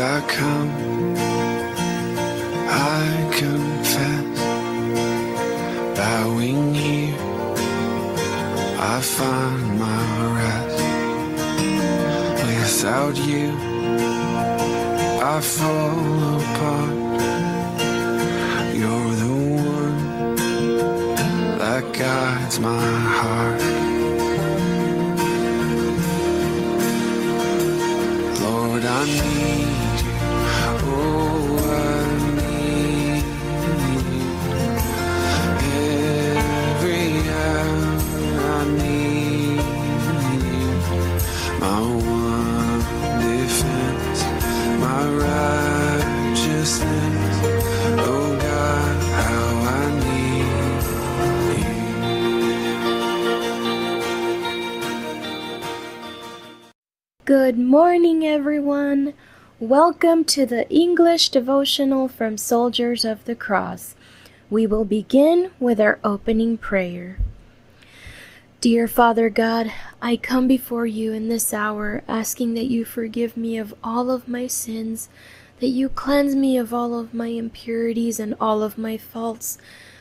I come, I confess, bowing here, I find my rest. Without you, I fall apart. You're the one that guides my heart. Good morning, everyone. Welcome to the English devotional from Soldiers of the Cross. We will begin with our opening prayer. Dear Father God, I come before you in this hour asking that you forgive me of all of my sins, that you cleanse me of all of my impurities and all of my faults,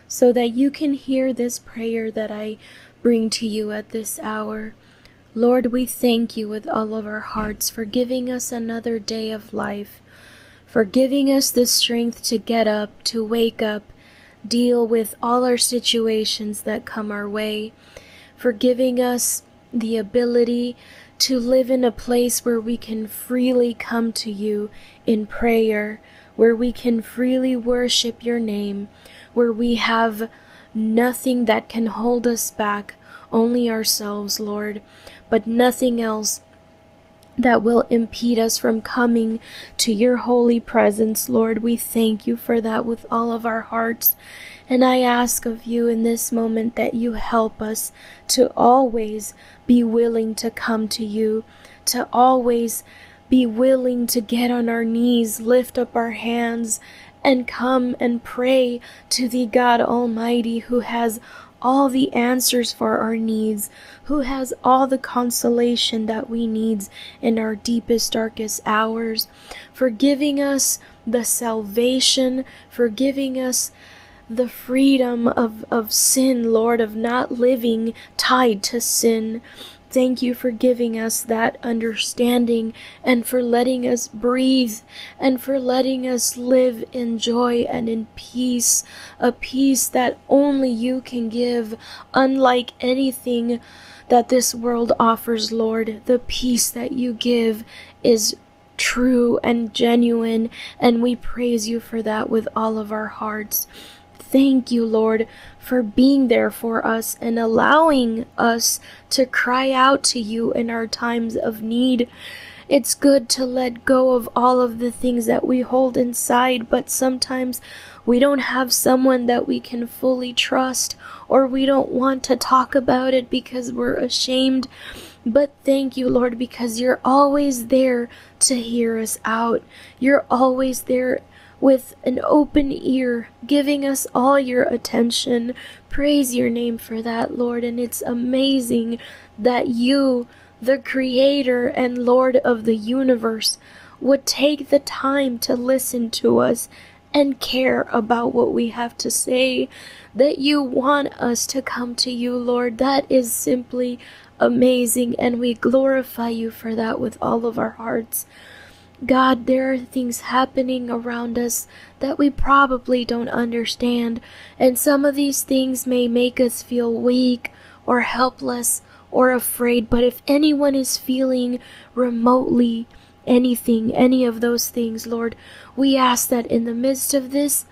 so that you can hear this prayer that I bring to you at this hour. Lord, we thank you with all of our hearts for giving us another day of life, for giving us the strength to get up, to wake up, deal with all our situations that come our way, for giving us the ability to live in a place where we can freely come to you in prayer, where we can freely worship your name, where we have nothing that can hold us back, only ourselves, Lord, but nothing else that will impede us from coming to your holy presence, Lord. We thank you for that with all of our hearts. And I ask of you in this moment that you help us to always be willing to come to you, to always be willing to get on our knees, lift up our hands, and come and pray to the God Almighty who has all the answers for our needs, who has all the consolation that we need in our deepest, darkest hours, for giving us the salvation, for giving us the freedom of, of sin, Lord, of not living tied to sin. Thank you for giving us that understanding and for letting us breathe and for letting us live in joy and in peace, a peace that only you can give, unlike anything that this world offers, Lord. The peace that you give is true and genuine, and we praise you for that with all of our hearts. Thank you, Lord, for being there for us and allowing us to cry out to you in our times of need. It's good to let go of all of the things that we hold inside, but sometimes we don't have someone that we can fully trust, or we don't want to talk about it because we're ashamed. But thank you, Lord, because you're always there to hear us out. You're always there with an open ear, giving us all your attention. Praise your name for that, Lord. And it's amazing that you, the Creator and Lord of the universe, would take the time to listen to us and care about what we have to say. That you want us to come to you, Lord. That is simply amazing, and we glorify you for that with all of our hearts. God, there are things happening around us that we probably don't understand, and some of these things may make us feel weak or helpless or afraid. But if anyone is feeling remotely anything, any of those things, Lord, we ask that in the midst of this,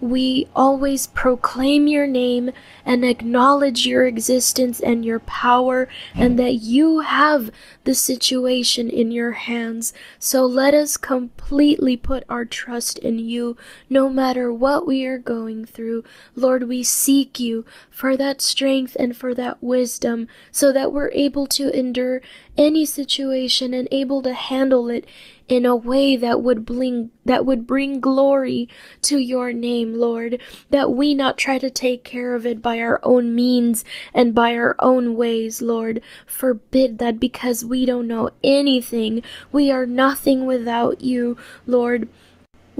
we always proclaim your name and acknowledge your existence and your power, and that you have the situation in your hands. So let us completely put our trust in you, no matter what we are going through. Lord, we seek you for that strength and for that wisdom, so that we're able to endure any situation and able to handle it in a way that would bring that would bring glory to your name, Lord, that we not try to take care of it by our own means and by our own ways, Lord. Forbid that because we don't know anything, we are nothing without you, Lord.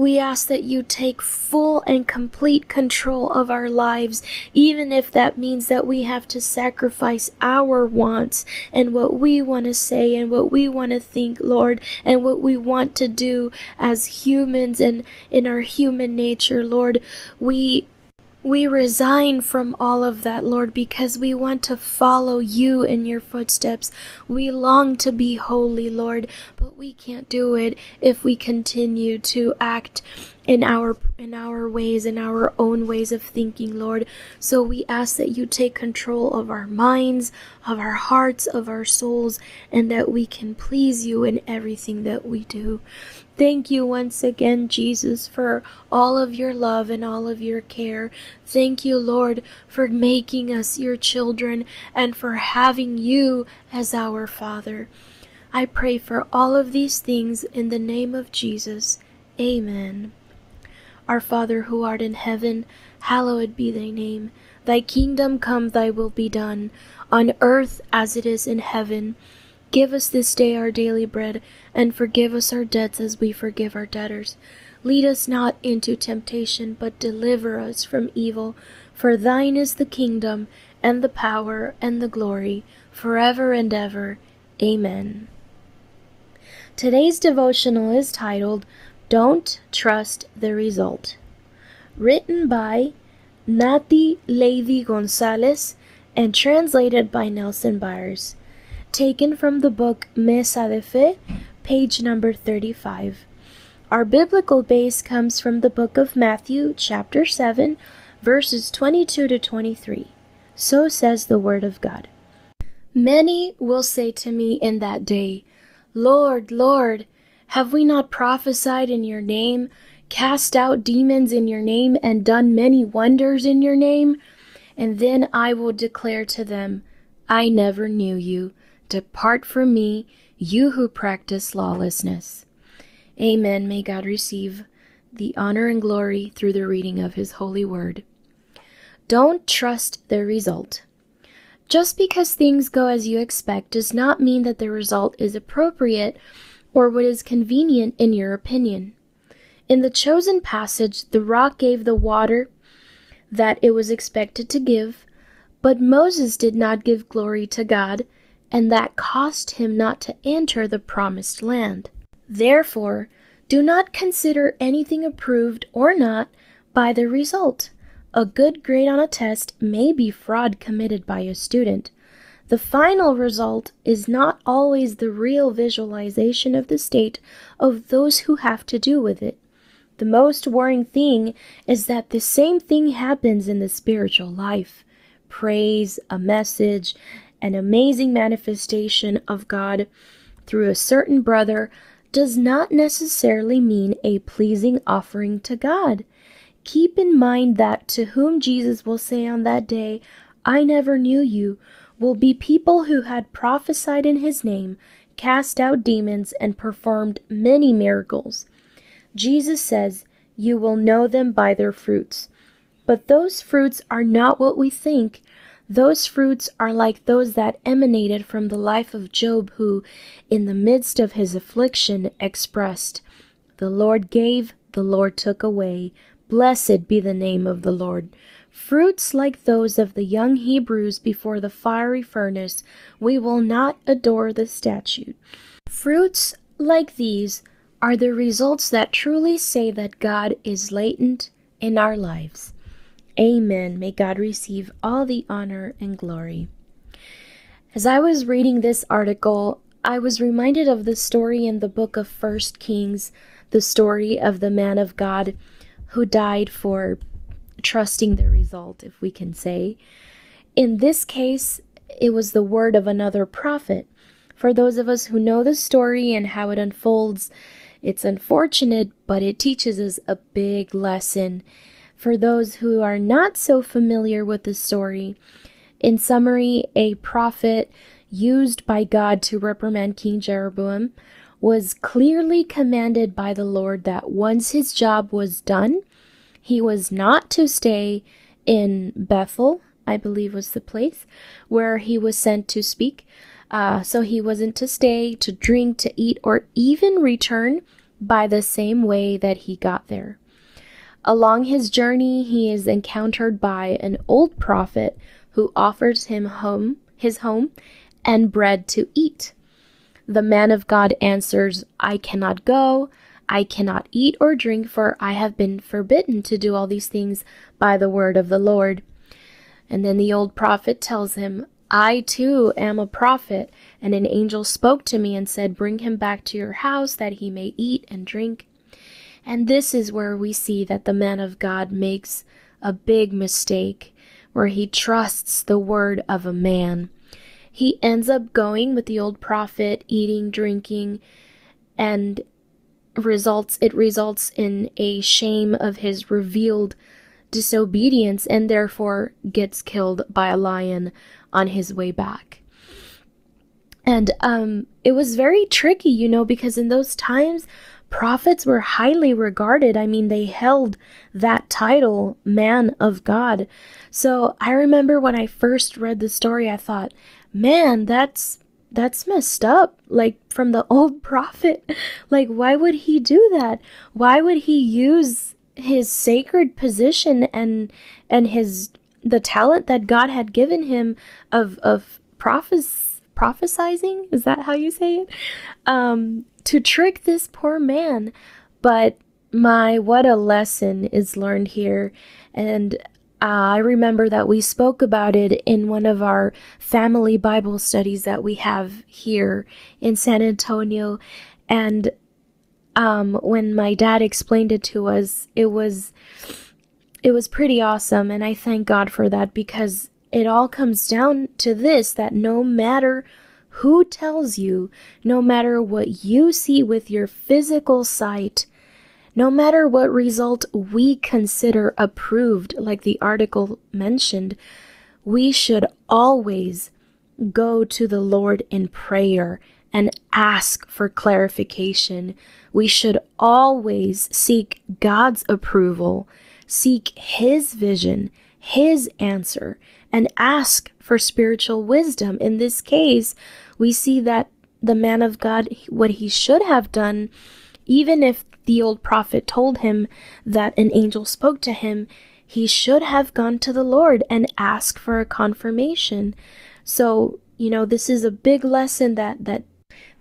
We ask that you take full and complete control of our lives, even if that means that we have to sacrifice our wants and what we want to say and what we want to think, Lord, and what we want to do as humans and in our human nature, Lord. We we resign from all of that, Lord, because we want to follow you in your footsteps. We long to be holy, Lord, but we can't do it if we continue to act in our in our ways in our own ways of thinking lord so we ask that you take control of our minds of our hearts of our souls and that we can please you in everything that we do thank you once again jesus for all of your love and all of your care thank you lord for making us your children and for having you as our father I pray for all of these things in the name of Jesus. Amen. Our Father who art in heaven, hallowed be thy name. Thy kingdom come, thy will be done, on earth as it is in heaven. Give us this day our daily bread, and forgive us our debts as we forgive our debtors. Lead us not into temptation, but deliver us from evil. For thine is the kingdom, and the power, and the glory, forever and ever. Amen. Today's devotional is titled don't Trust the Result. Written by Nati Lady Gonzalez and translated by Nelson Baires. Taken from the book Mesa de Fe, page number 35. Our biblical base comes from the book of Matthew, chapter 7, verses 22 to 23. So says the Word of God. Many will say to me in that day, Lord, Lord, have we not prophesied in your name, cast out demons in your name, and done many wonders in your name? And then I will declare to them, I never knew you. Depart from me, you who practice lawlessness. Amen. May God receive the honor and glory through the reading of his holy word. Don't trust the result. Just because things go as you expect does not mean that the result is appropriate or what is convenient in your opinion. In the chosen passage, the rock gave the water that it was expected to give, but Moses did not give glory to God, and that cost him not to enter the promised land. Therefore, do not consider anything approved or not by the result. A good grade on a test may be fraud committed by a student, the final result is not always the real visualization of the state of those who have to do with it. The most worrying thing is that the same thing happens in the spiritual life. Praise, a message, an amazing manifestation of God through a certain brother does not necessarily mean a pleasing offering to God. Keep in mind that to whom Jesus will say on that day, I never knew you, will be people who had prophesied in his name, cast out demons, and performed many miracles. Jesus says, You will know them by their fruits. But those fruits are not what we think. Those fruits are like those that emanated from the life of Job, who, in the midst of his affliction, expressed, The Lord gave, the Lord took away. Blessed be the name of the Lord. Fruits like those of the young Hebrews before the fiery furnace, we will not adore the statute. Fruits like these are the results that truly say that God is latent in our lives. Amen. May God receive all the honor and glory. As I was reading this article, I was reminded of the story in the book of First Kings, the story of the man of God who died for trusting the result, if we can say. In this case, it was the word of another prophet. For those of us who know the story and how it unfolds, it's unfortunate, but it teaches us a big lesson. For those who are not so familiar with the story, in summary, a prophet used by God to reprimand King Jeroboam was clearly commanded by the Lord that once his job was done, he was not to stay in Bethel, I believe was the place where he was sent to speak. Uh, so he wasn't to stay, to drink, to eat, or even return by the same way that he got there. Along his journey, he is encountered by an old prophet who offers him home, his home, and bread to eat. The man of God answers, I cannot go, I cannot eat or drink, for I have been forbidden to do all these things by the word of the Lord. And then the old prophet tells him, I too am a prophet, and an angel spoke to me and said, Bring him back to your house that he may eat and drink. And this is where we see that the man of God makes a big mistake, where he trusts the word of a man. He ends up going with the old prophet, eating, drinking, and results it results in a shame of his revealed disobedience and therefore gets killed by a lion on his way back. And um, it was very tricky, you know, because in those times, prophets were highly regarded. I mean, they held that title, man of God. So I remember when I first read the story, I thought, man, that's that's messed up like from the old prophet. Like why would he do that? Why would he use his sacred position and and his the talent that God had given him of of prophes prophesizing? Is that how you say it? Um to trick this poor man. But my what a lesson is learned here. And uh, I remember that we spoke about it in one of our family Bible studies that we have here in San Antonio. And um, when my dad explained it to us, it was it was pretty awesome, and I thank God for that because it all comes down to this: that no matter who tells you, no matter what you see with your physical sight, no matter what result we consider approved, like the article mentioned, we should always go to the Lord in prayer and ask for clarification. We should always seek God's approval, seek His vision, His answer, and ask for spiritual wisdom. In this case, we see that the man of God, what he should have done, even if the old prophet told him that an angel spoke to him, he should have gone to the Lord and asked for a confirmation. So, you know, this is a big lesson that that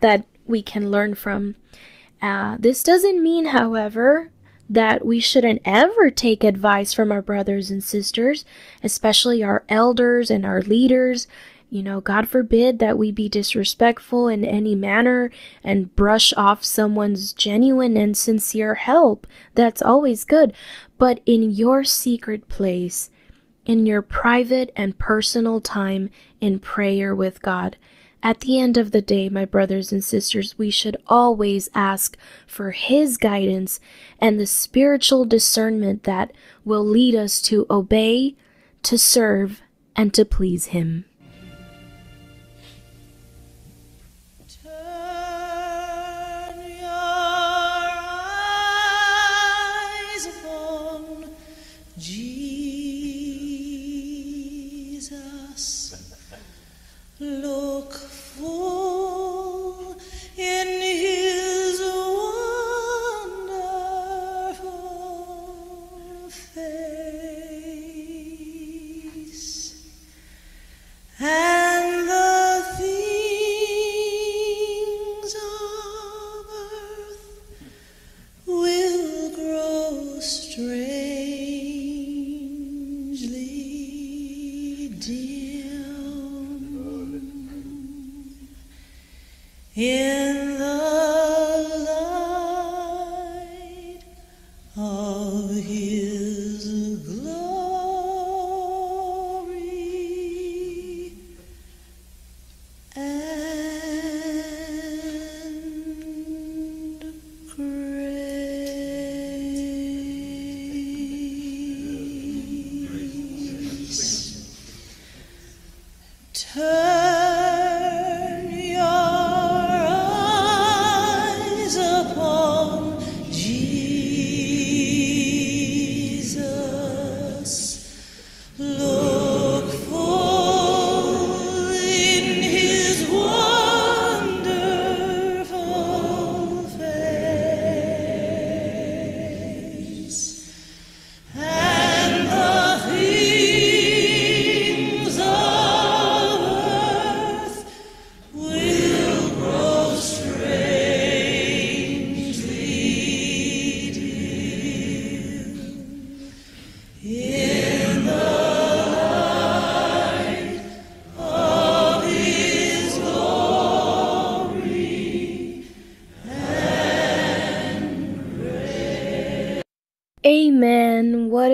that we can learn from. Uh, this doesn't mean, however, that we shouldn't ever take advice from our brothers and sisters, especially our elders and our leaders. You know, God forbid that we be disrespectful in any manner and brush off someone's genuine and sincere help. That's always good. But in your secret place, in your private and personal time in prayer with God, at the end of the day, my brothers and sisters, we should always ask for His guidance and the spiritual discernment that will lead us to obey, to serve, and to please Him. Oh.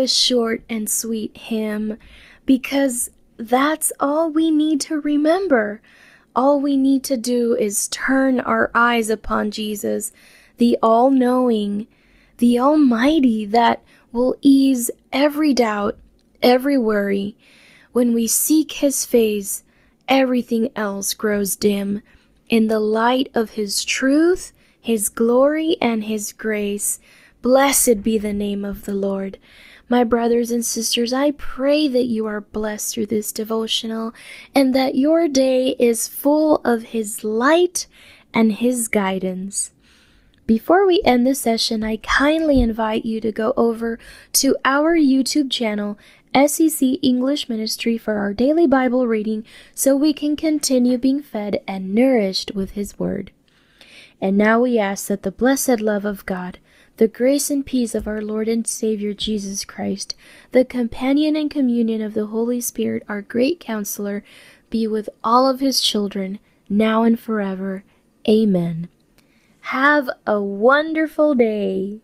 Short and sweet hymn. Because that's all we need to remember. All we need to do is turn our eyes upon Jesus, the all knowing, the Almighty that will ease every doubt, every worry. When we seek His face, everything else grows dim. In the light of His truth, His glory, and His grace, blessed be the name of the Lord. My brothers and sisters, I pray that you are blessed through this devotional and that your day is full of His light and His guidance. Before we end the session, I kindly invite you to go over to our YouTube channel, SCC English Ministry, for our daily Bible reading so we can continue being fed and nourished with His Word. And now we ask that the blessed love of God, the grace and peace of our Lord and Savior Jesus Christ, the companion and communion of the Holy Spirit, our great counselor, be with all of His children, now and forever. Amen. Have a wonderful day.